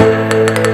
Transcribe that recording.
Música